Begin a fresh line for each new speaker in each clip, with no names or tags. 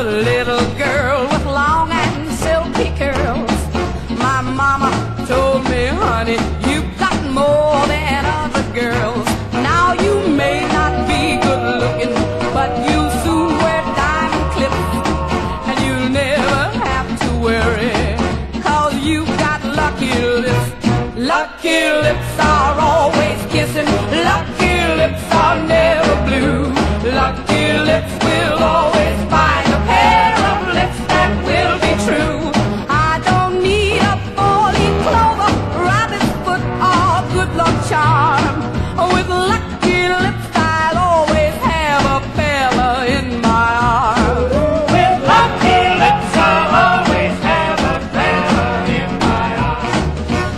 a little girl with long and silky curls. My mama told me, honey, you've got more than other girls. Now you may not be good looking, but you'll soon wear diamond clips. And you'll never have to worry, cause you've got lucky lips. Lucky lips are always kissing. charm. With lucky lips, I'll always have a fella in my arms. With lucky lips, I'll always have a fella in my arms.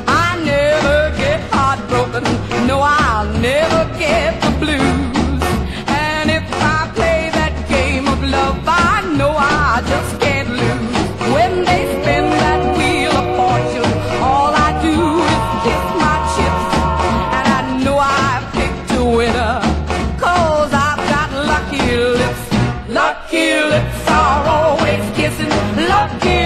I never get heartbroken, no, I. I can't.